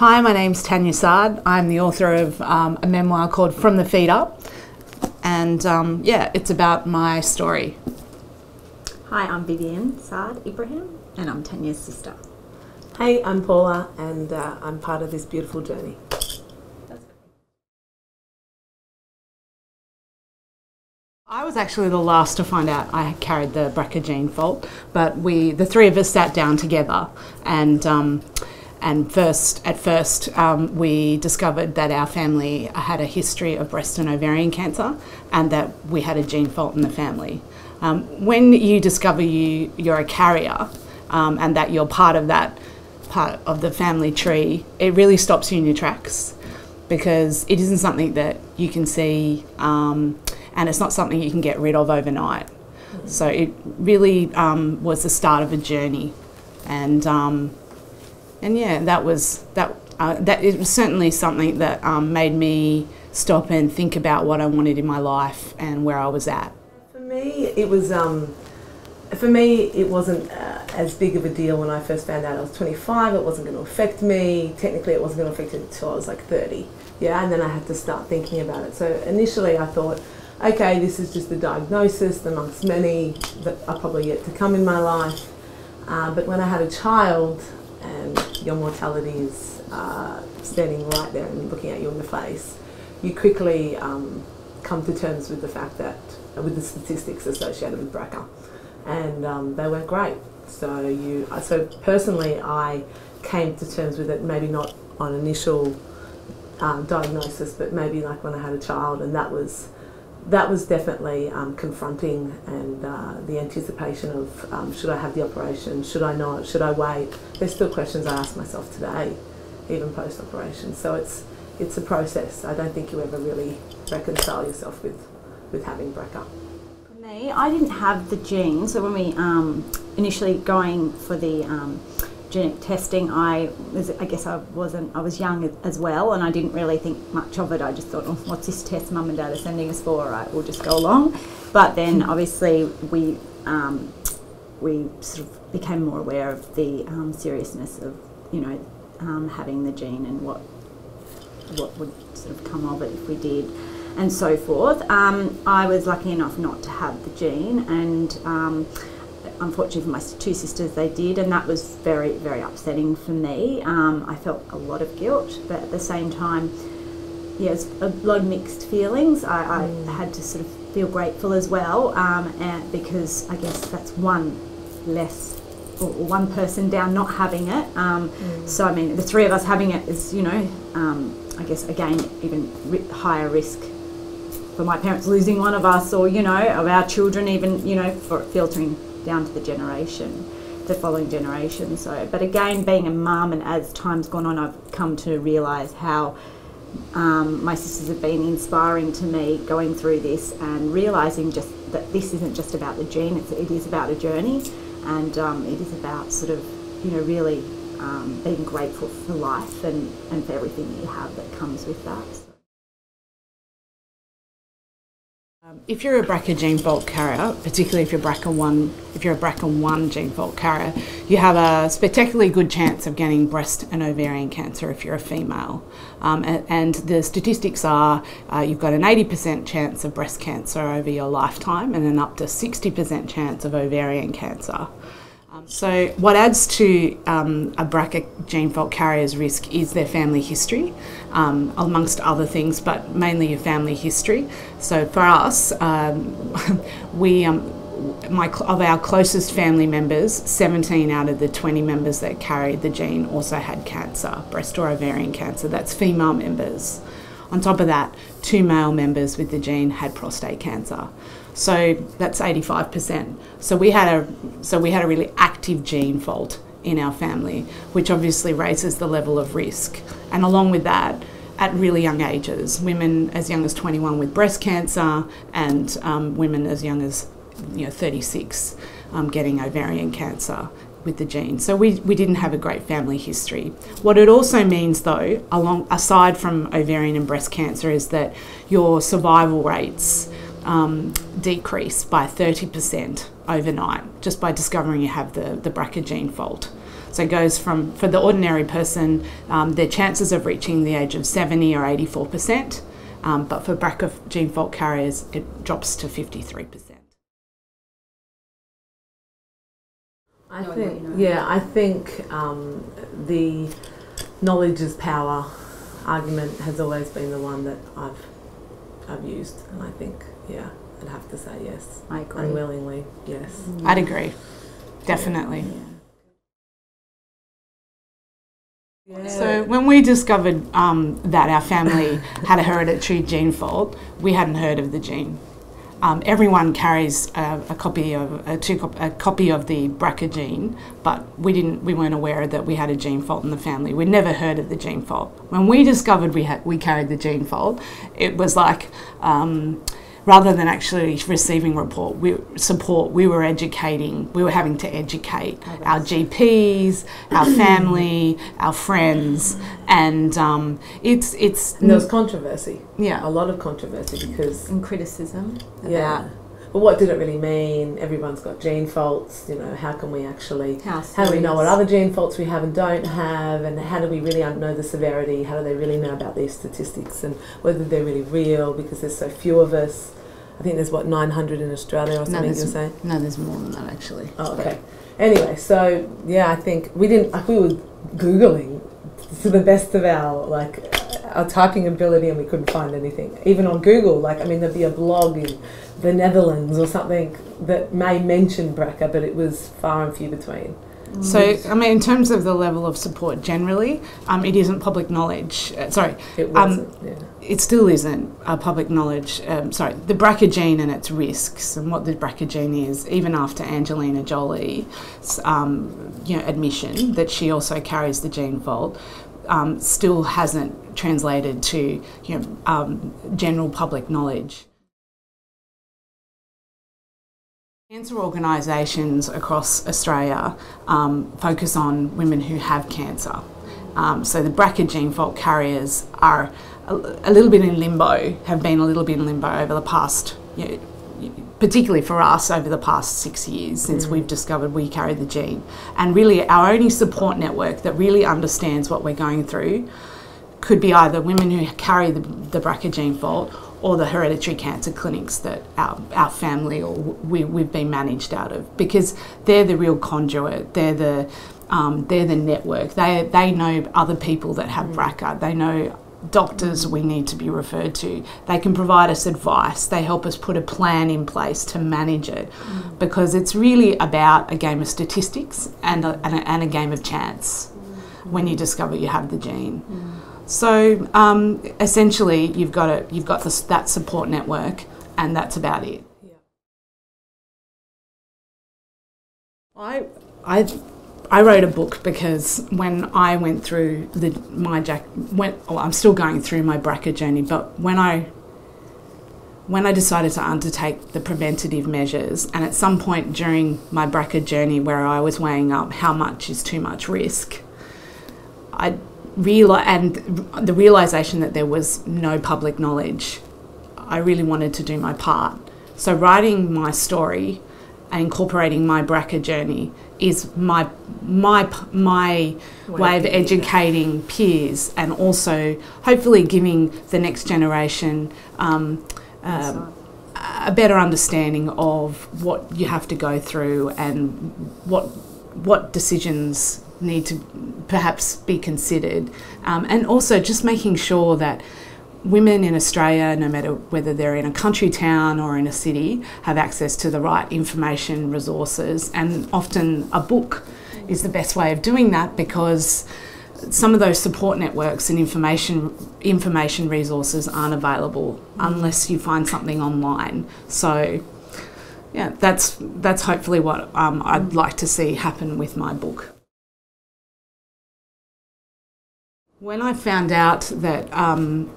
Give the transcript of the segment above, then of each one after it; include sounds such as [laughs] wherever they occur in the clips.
Hi, my name's Tanya Saad. I'm the author of um, a memoir called From the Feet Up. And um, yeah, it's about my story. Hi, I'm Vivian Saad Ibrahim, and I'm Tanya's sister. Hey, I'm Paula, and uh, I'm part of this beautiful journey. I was actually the last to find out I carried the BRCA gene fault, but we, the three of us, sat down together, and um, and first, at first, um, we discovered that our family had a history of breast and ovarian cancer, and that we had a gene fault in the family. Um, when you discover you you're a carrier, um, and that you're part of that part of the family tree, it really stops you in your tracks because it isn't something that you can see um, and it's not something you can get rid of overnight. So it really um, was the start of a journey, and um, and yeah, that was that. Uh, that it was certainly something that um, made me stop and think about what I wanted in my life and where I was at. For me, it was. Um, for me, it wasn't uh, as big of a deal when I first found out I was 25. It wasn't going to affect me. Technically, it wasn't going to affect me until I was like 30. Yeah, and then I had to start thinking about it. So initially, I thought, okay, this is just a diagnosis amongst many that are probably yet to come in my life. Uh, but when I had a child, and your mortality is uh, standing right there and looking at you in the face, you quickly um, come to terms with the fact that, with the statistics associated with BRCA and um, they weren't great. So you, so personally, I came to terms with it. Maybe not on initial um, diagnosis, but maybe like when I had a child, and that was that was definitely um, confronting, and uh, the anticipation of um, should I have the operation, should I not, should I wait? There's still questions I ask myself today, even post operation. So it's it's a process. I don't think you ever really reconcile yourself with with having BRCA For me, I didn't have the gene. So when we um, initially going for the um, genetic testing, I was, I guess I wasn't, I was young as well, and I didn't really think much of it. I just thought, oh, what's this test mum and dad are sending us for? All right, we'll just go along. But then obviously we um, we sort of became more aware of the um, seriousness of you know um, having the gene and what what would sort of come of it if we did and so forth. Um, I was lucky enough not to have the gene, and um, unfortunately for my two sisters, they did, and that was very, very upsetting for me. Um, I felt a lot of guilt, but at the same time, yeah, it's a lot of mixed feelings. I, I mm. had to sort of feel grateful as well, um, and because I guess that's one less or one person down not having it. Um, mm. So I mean, the three of us having it is, you know, um, I guess again even higher risk for my parents losing one of us or, you know, of our children even, you know, for filtering down to the generation, the following generation. So, but again, being a mum and as time's gone on, I've come to realise how um, my sisters have been inspiring to me going through this and realising just that this isn't just about the gene, it's, it is about a journey and um, it is about sort of, you know, really um, being grateful for life and, and for everything that you have that comes with that. If you're a BRCA gene fault carrier, particularly if you're BRCA1, if you're a BRCA1 gene fault carrier, you have a spectacularly good chance of getting breast and ovarian cancer if you're a female. Um, and, and, the statistics are uh, you've got an 80% chance of breast cancer over your lifetime and an up to 60% chance of ovarian cancer. So, what adds to um, a BRCA gene fault carrier's risk is their family history, um, amongst other things, but mainly your family history. So, for us, um, [laughs] we um, my, of our closest family members, 17 out of the 20 members that carried the gene also had cancer, breast or ovarian cancer. That's female members. On top of that, two male members with the gene had prostate cancer. So that's 85%. So we had a so we had a really active gene fault in our family, which obviously raises the level of risk. And along with that, at really young ages, women as young as 21 with breast cancer, and um, women as young as you know 36 um, getting ovarian cancer with the gene. So we, we didn't have a great family history. What it also means though, along aside from ovarian and breast cancer, is that your survival rates um, decrease by 30% overnight just by discovering you have the, the BRCA gene fault. So it goes from, for the ordinary person, um, their chances of reaching the age of 70 are 84%, um, but for BRCA gene fault carriers, it drops to 53%. I Knowing think, what you know. yeah, I think um, the knowledge is power argument has always been the one that I've I've used, and I think, yeah, I'd have to say yes, I agree. unwillingly, yes. Mm. I'd agree, definitely. Yeah. So when we discovered um, that our family [laughs] had a hereditary gene fault, we hadn't heard of the gene. Um, everyone carries a, a copy of a, two cop- a copy of the BRCA gene, but we didn't. We weren't aware that we had a gene fault in the family. We'd never heard of the gene fault. When we discovered we had we carried the gene fault, it was like. Um, Rather than actually receiving report we, support, we were educating. We were having to educate our GPs, [clears throat] our family, our friends, and um, it's it's and there was controversy, yeah. a lot of controversy because And criticism yeah. But what did it really mean? Everyone's got gene faults. You know, how can we actually how How do we know what other gene faults we have and don't have, and how do we really know the severity? How do they really know about these statistics and whether they're really real because there's so few of us? I think there's what 900 in Australia or No, you were there's- saying. No, there's more than that actually. Oh, okay. Anyway, so yeah, I think we didn't. Like, we were googling to the best of our like our typing ability, and we couldn't find anything. Even on Google, like I mean, there'd be a blog in the Netherlands or something that may mention BRCA, but it was far and few between. So, I mean, in terms of the level of support generally, um, it isn't public knowledge. Uh, sorry, It Um, wasn't. yeah. it still isn't uh, public knowledge. Um, sorry, the BRCA gene and its risks and what the BRCA gene is, even after Angelina Jolie's um, you know, admission that she also carries the gene fault, um, still hasn't translated to you know, um, general public knowledge. Cancer organisations across Australia um, focus on women who have cancer. Um, so the BRCA gene fault carriers are a, a little bit in limbo, have been a little bit in limbo over the past, you know, particularly for us over the past six years since we've discovered we carry the gene. And really, our only support network that really understands what we're going through could be either women who carry the, the BRCA gene fault or the hereditary cancer clinics that our, our family or we, we've been managed out of because they're the real conduit, they're the, um, they're the network. They, they know other people that have BRCA, they know doctors we need to be referred to. They can provide us advice, they help us put a plan in place to manage it because it's really about a game of statistics and a, and a, and a game of chance when you discover you have the gene. So um, essentially, you've got a, you've got that support network, and that's about it. I I I wrote a book because when I went through the my jack went I'm still going through my BRCA journey, but when I when I decided to undertake the preventative measures, and at some point during my BRCA journey where I was weighing up how much is too much risk, I reali- and the realization that there was no public knowledge, I really wanted to do my part. So writing my story and incorporating my BRCA journey is my my my way of educating peers and also hopefully giving the next generation um, um, a better understanding of what you have to go through and what what decisions need to perhaps be considered, um, and also just making sure that women in Australia, no matter whether they're in a country town or in a city, have access to the right information resources, and often a book is the best way of doing that because some of those support networks and information information resources aren't available unless you find something online. So, yeah, that's that's hopefully what um, I'd like to see happen with my book. When I found out that um,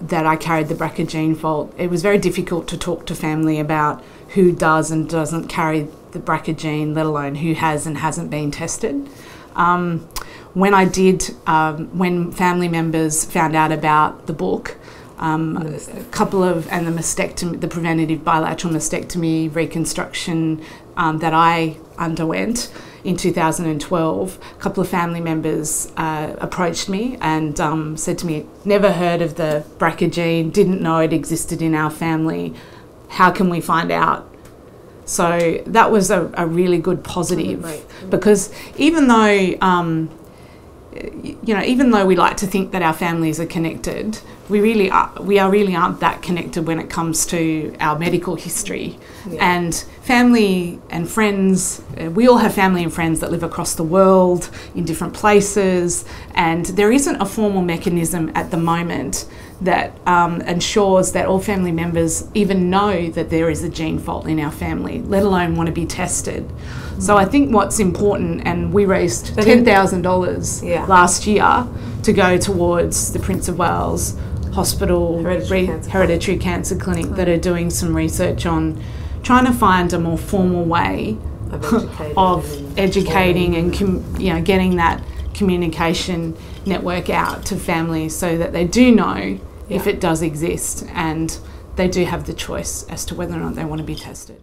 that I carried the BRCA gene fault, it was very difficult to talk to family about who does and doesn't carry the BRCA gene, let alone who has and hasn't been tested. Um, when I did, um, when family members found out about the book, um, a couple of and the mastectomy, the preventative bilateral mastectomy reconstruction um, that I underwent, in 2012, a couple of family members uh, approached me and um, said to me, Never heard of the BRCA gene, didn't know it existed in our family. How can we find out? So that was a, a really good positive Right. because even though um, you know, even though we like to think that our families are connected, we really are, we are really aren't that connected when it comes to our medical history. Yeah. And family and friends, uh, we all have family and friends that live across the world in different places, and there isn't a formal mechanism at the moment that um, ensures that all family members even know that there is a gene fault in our family, let alone want to be tested. So I think what's important, and we raised ten thousand yeah. dollars last year to go towards the Prince of Wales Hospital Hereditary Cancer Hereditary Cancer Clinic that are doing some research on trying to find a more formal way Of [laughs] educating of educating and com- you know getting that communication network out to families so that they do know if it does exist and they do have the choice as to whether or not they want to be tested.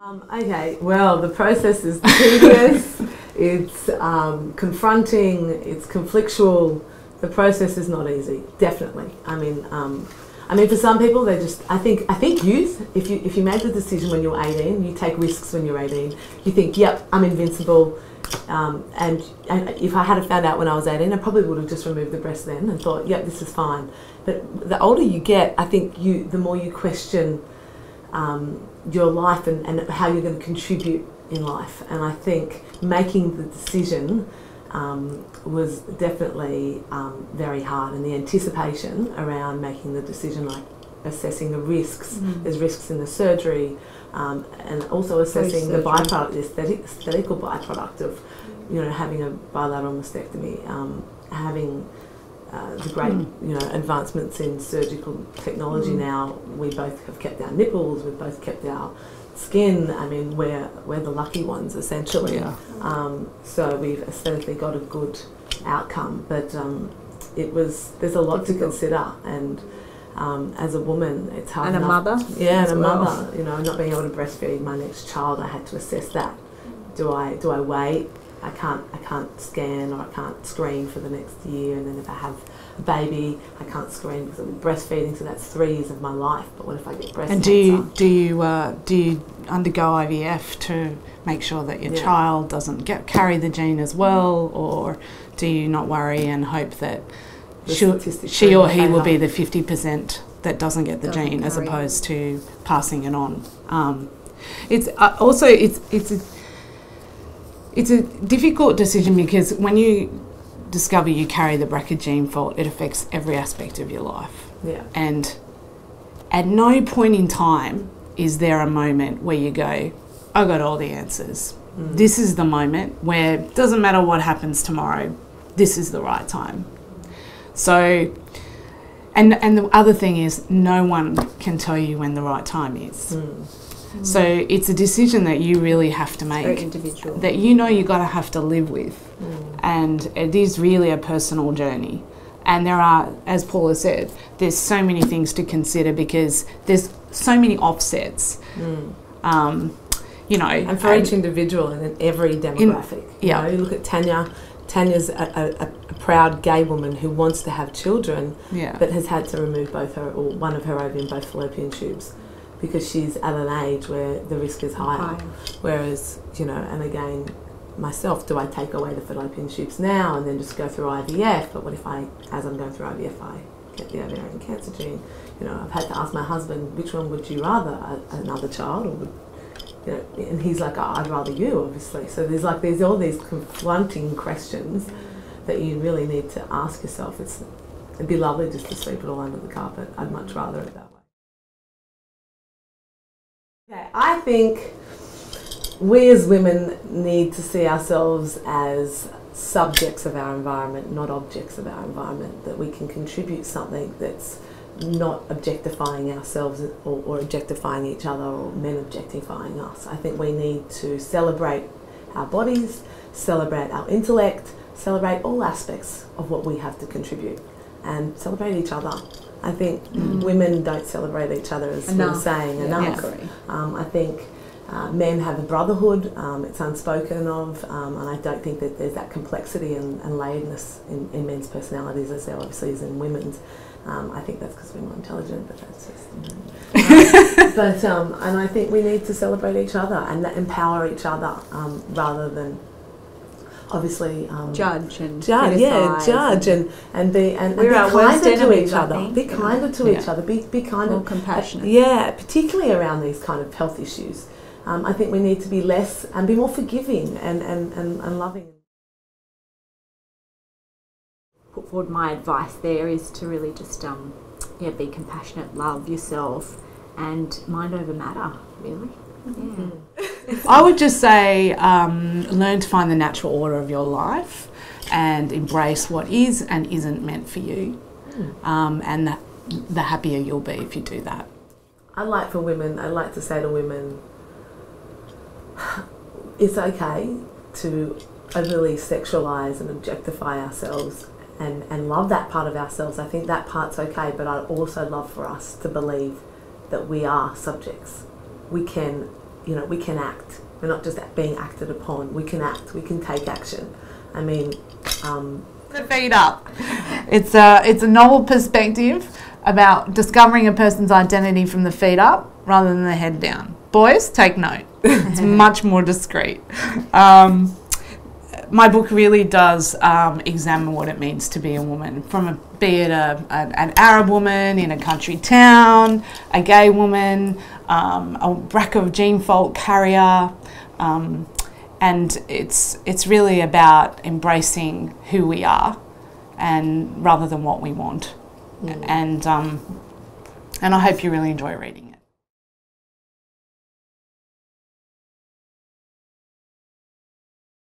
Um, okay, well, the process is tedious, [laughs] it's um, confronting, it's conflictual. The process is not easy, definitely. I mean, um, I mean, for some people, they just. I think. I think youth. If you if you made the decision when you're 18, you take risks when you're 18. You think, yep, I'm invincible. Um, and, and if I had found out when I was 18, I probably would have just removed the breast then and thought, yep, this is fine. But the older you get, I think you the more you question um, your life and, and how you're going to contribute in life. And I think making the decision um, was definitely um, very hard, and the anticipation around making the decision, like assessing the risks. There's risks in the surgery, um, and also assessing the byproduct, the aesthetic, aesthetical byproduct of, you know, having a bilateral mastectomy, um, having uh, the great, you know, advancements in surgical technology now. We both have kept our nipples. We've both kept our skin. I mean, we're we're the lucky ones essentially. Yeah. Um, so we've aesthetically got a good outcome, but um, it was there's a lot to consider, and um, as a woman, it's hard. And a mother. yeah, and a well. mother, you know, not being able to breastfeed my next child, I had to assess that. Do I do I wait? I can't I can't scan or I can't screen for the next year, and then if I have a baby, I can't scream because I'm breastfeeding, so that's three years of my life. But what if I get breast And cancer? do you do you uh, do you undergo IVF to make sure that your Yeah. child doesn't get carry the gene as well, or do you not worry and hope that The she, she or he will favour. be the fifty percent that doesn't get the Doesn't gene, as opposed to passing it on? Um, it's uh, also it's it's a, it's a difficult decision because when you discover you carry the BRCA gene fault, it affects every aspect of your life. Yeah. And at no point in time is there a moment where you go, I got all the answers. Mm. This is the moment where it doesn't matter what happens tomorrow, this is the right time. So, and, and the other thing is, no one can tell you when the right time is. Mm. So it's a decision that you really have to Very make, individual. that you know you're going to have to live with Mm. and it is really a personal journey. And there are, as Paula said, there's so many things to consider because there's so many offsets. Mm. Um, you know, And for each individual and in every demographic. you yeah. know, you look at Tanya. Tanya's a, a, a proud gay woman who wants to have children, yeah, but has had to remove both her or one of her ovary and both fallopian tubes because she's at an age where the risk is higher. Whereas, you know, and again, myself, do I take away the fallopian tubes now and then just go through IVF? But what if I, as I'm going through IVF, I get the ovarian cancer gene? You know, I've had to ask my husband, which one would you rather, another child or would, you know, and he's like, oh, I'd rather you, obviously. So there's like, there's all these confronting questions that you really need to ask yourself. It's, it'd be lovely just to sweep it all under the carpet. I'd much rather it that way. I think we as women need to see ourselves as subjects of our environment, not objects of our environment, that we can contribute something that's not objectifying ourselves or, or objectifying each other or men objectifying us. I think we need to celebrate our bodies, celebrate our intellect, celebrate all aspects of what we have to contribute and celebrate each other. I think Mm. women don't celebrate each other as we were Enough. saying Yeah, enough. I. Um, I think uh, men have a brotherhood, um, it's unspoken of, um, and I don't think that there's that complexity and, and layeredness in, in men's personalities as there obviously is in women's. Um, I think that's because we're more intelligent, but that's just. You know. [laughs] But um, and I think we need to celebrate each other and empower each other um, rather than obviously um, Judge and judge, yeah, judge and and be and, and be kinder to each other. Be kinder to each other. Be be kind more of compassionate. yeah, particularly around these kind of health issues. Um, I think we need to be less and be more forgiving and, and, and, and loving. Put forward my advice there is to really just um, yeah, be compassionate, love yourself, and mind over matter. Really. I would just say um, learn to find the natural order of your life and embrace what is and isn't meant for you. Um, and the, the happier you'll be if you do that. I like for women, I like to say to women, it's okay to overly sexualize and objectify ourselves and, and love that part of ourselves. I think that part's okay, but I'd also love for us to believe that we are subjects. We can, you know, we can act. We're not just being acted upon. We can act. We can take action. I mean, um, The feet up. It's a it's a novel perspective about discovering a person's identity from the feet up rather than the head down. Boys, take note. It's [laughs] much more discreet. Um, my book really does um, examine what it means to be a woman, from a, be it a, an, an Arab woman in a country town, a gay woman, um, a BRCA gene fault carrier, um, and it's it's really about embracing who we are, and rather than what we want, and um, and I hope you really enjoy reading it.